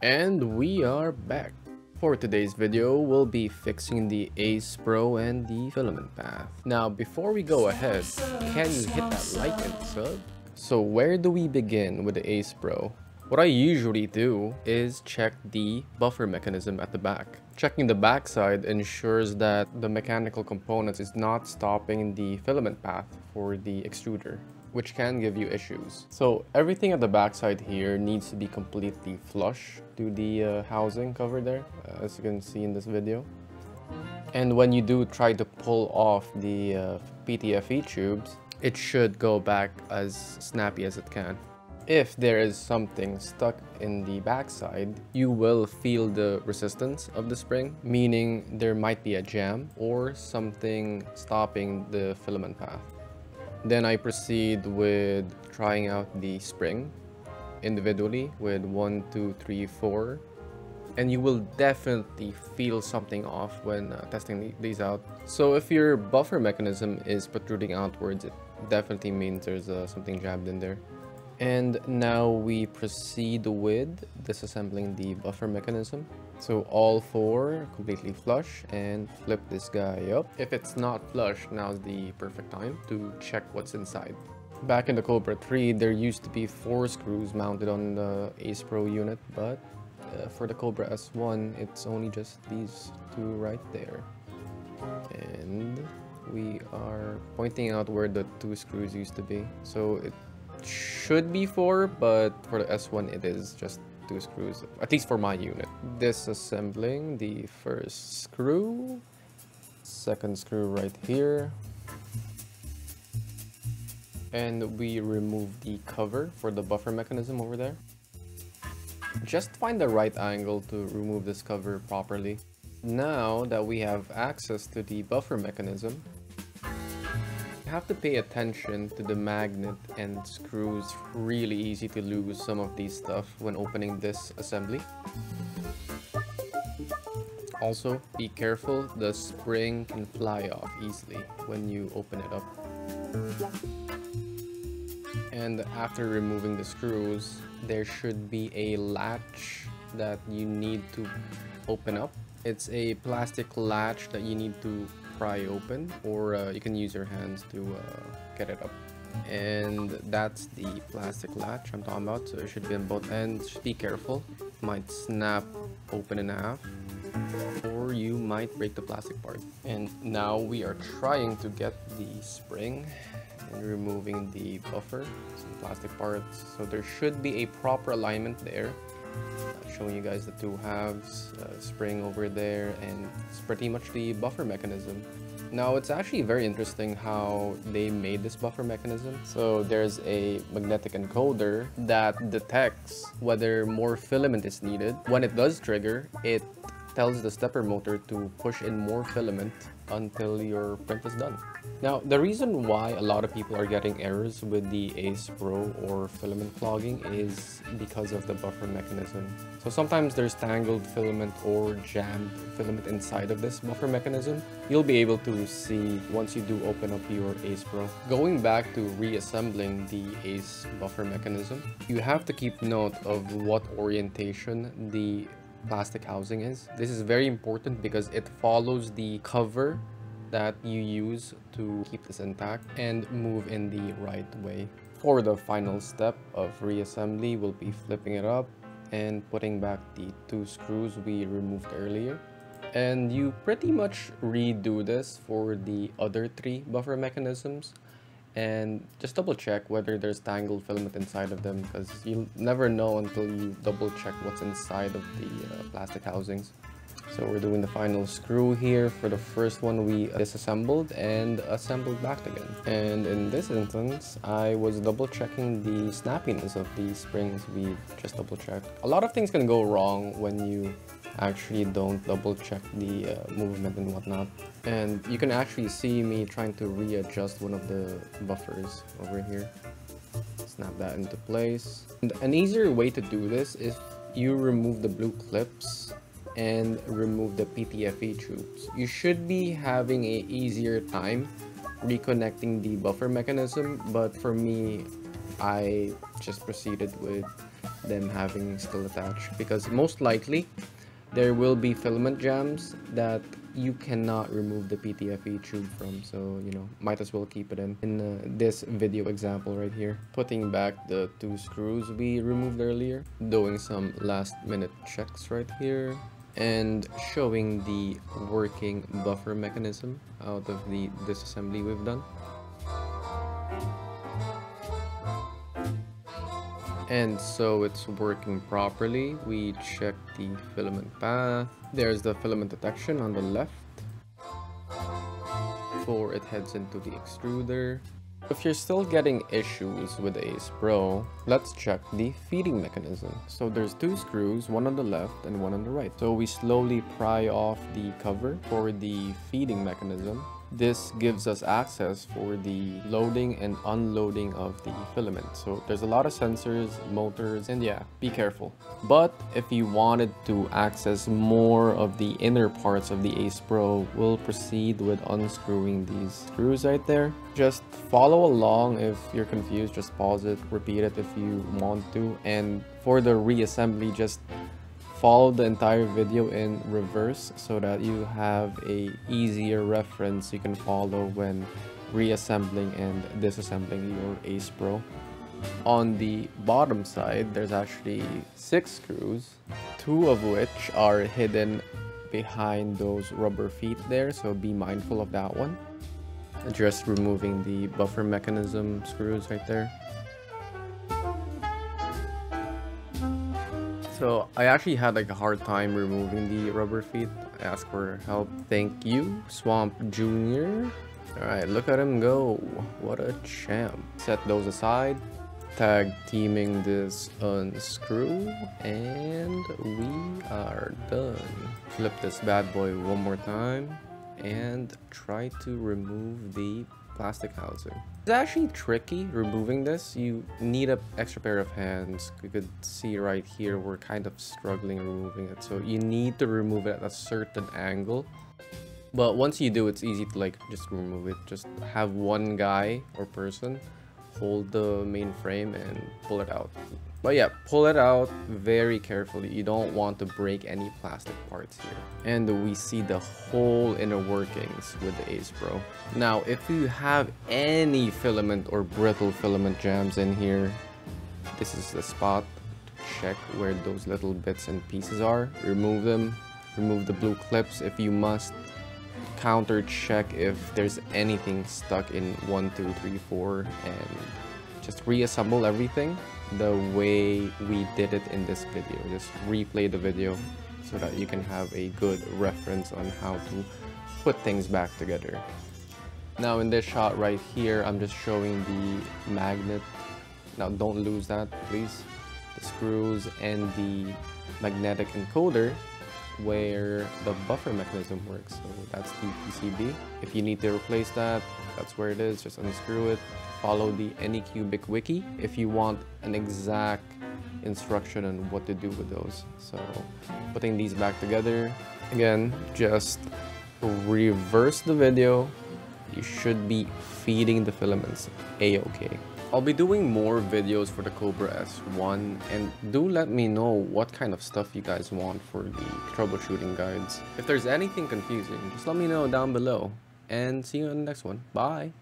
And we are back. For today's video, we'll be fixing the Ace Pro and the filament path. Now, before we go ahead, can you hit that like and sub? So where do we begin with the Ace Pro? What I usually do is check the buffer mechanism at the back. Checking the backside ensures that the mechanical components is not stopping the filament path for the extruder which can give you issues. So everything at the backside here needs to be completely flush to the uh, housing cover there, uh, as you can see in this video. And when you do try to pull off the uh, PTFE tubes, it should go back as snappy as it can. If there is something stuck in the backside, you will feel the resistance of the spring, meaning there might be a jam or something stopping the filament path. Then I proceed with trying out the spring individually with one, two, three, four. And you will definitely feel something off when uh, testing these out. So if your buffer mechanism is protruding outwards, it definitely means there's uh, something jammed in there. And now we proceed with disassembling the buffer mechanism. So all four completely flush and flip this guy up. If it's not flush, now's the perfect time to check what's inside. Back in the Kobra 3, there used to be four screws mounted on the Ace Pro unit, but uh, for the Kobra S1, it's only just these two right there. And we are pointing out where the two screws used to be. So it should be four, but for the S1 it is just two screws, at least for my unit. Disassembling the first screw, second screw right here, and we remove the cover for the buffer mechanism over there. Just find the right angle to remove this cover properly. Now that we have access to the buffer mechanism, have to pay attention to the magnet and screws. Really easy to lose some of these stuff when opening this assembly. Also, be careful, the spring can fly off easily when you open it up. And after removing the screws, there should be a latch that you need to open up. It's a plastic latch that you need to pry open or uh, you can use your hands to uh, get it up. And that's the plastic latch I'm talking about so it should be on both ends. Be careful. Might snap open in half or you might break the plastic part. And now we are trying to get the spring and removing the buffer some plastic parts. So there should be a proper alignment there showing you guys the two halves, uh, spring over there, and it's pretty much the buffer mechanism. Now it's actually very interesting how they made this buffer mechanism. So there's a magnetic encoder that detects whether more filament is needed. When it does trigger, it tells the stepper motor to push in more filament until your print is done. Now, the reason why a lot of people are getting errors with the Ace Pro or filament clogging is because of the buffer mechanism. So sometimes there's tangled filament or jammed filament inside of this buffer mechanism. You'll be able to see once you do open up your Ace Pro. Going back to reassembling the Ace buffer mechanism, you have to keep note of what orientation the plastic housing is. This is very important because it follows the cover that you use to keep this intact and move in the right way. For the final step of reassembly, we'll be flipping it up and putting back the two screws we removed earlier. And you pretty much redo this for the other three buffer mechanisms and just double check whether there's tangled filament inside of them because you'll never know until you double check what's inside of the uh, plastic housings. So we're doing the final screw here. For the first one, we disassembled and assembled back again. And in this instance, I was double checking the snappiness of the springs we just double checked. A lot of things can go wrong when you actually don't double check the uh, movement and whatnot. And you can actually see me trying to readjust one of the buffers over here. Snap that into place. And an easier way to do this is you remove the blue clips and remove the PTFE tubes. You should be having a easier time reconnecting the buffer mechanism, but for me, I just proceeded with them having still attached because most likely there will be filament jams that you cannot remove the PTFE tube from so you know might as well keep it in in uh, this video example right here putting back the two screws we removed earlier doing some last minute checks right here and showing the working buffer mechanism out of the disassembly we've done. And so it's working properly. We check the filament path. There's the filament detection on the left before it heads into the extruder if you're still getting issues with Ace Pro, let's check the feeding mechanism. So there's two screws, one on the left and one on the right. So we slowly pry off the cover for the feeding mechanism this gives us access for the loading and unloading of the filament. So there's a lot of sensors, motors, and yeah, be careful. But if you wanted to access more of the inner parts of the Ace Pro, we'll proceed with unscrewing these screws right there. Just follow along if you're confused, just pause it, repeat it if you want to. And for the reassembly, just follow the entire video in reverse so that you have a easier reference you can follow when reassembling and disassembling your Ace Pro. On the bottom side, there's actually six screws, two of which are hidden behind those rubber feet there, so be mindful of that one. Just removing the buffer mechanism screws right there. So I actually had like a hard time removing the rubber feet. I asked for help. Thank you, Swamp Junior. Alright, look at him go. What a champ. Set those aside. Tag teaming this unscrew. And we are done. Flip this bad boy one more time. And try to remove the plastic housing. It's actually tricky removing this. You need an extra pair of hands. You could see right here, we're kind of struggling removing it. So you need to remove it at a certain angle. But once you do, it's easy to like just remove it. Just have one guy or person hold the main frame and pull it out. But yeah, pull it out very carefully. You don't want to break any plastic parts here. And we see the whole inner workings with the Ace Pro. Now, if you have any filament or brittle filament jams in here, this is the spot to check where those little bits and pieces are. Remove them. Remove the blue clips if you must. Counter check if there's anything stuck in 1, 2, 3, 4 and just reassemble everything the way we did it in this video. Just replay the video so that you can have a good reference on how to put things back together. Now in this shot right here, I'm just showing the magnet. Now don't lose that, please. The screws and the magnetic encoder where the buffer mechanism works. So that's the PCB. If you need to replace that, that's where it is. Just unscrew it. Follow the Anycubic wiki if you want an exact instruction on what to do with those. So putting these back together, again, just reverse the video. You should be feeding the filaments a-okay. I'll be doing more videos for the Kobra S1 and do let me know what kind of stuff you guys want for the troubleshooting guides. If there's anything confusing, just let me know down below and see you in the next one. Bye!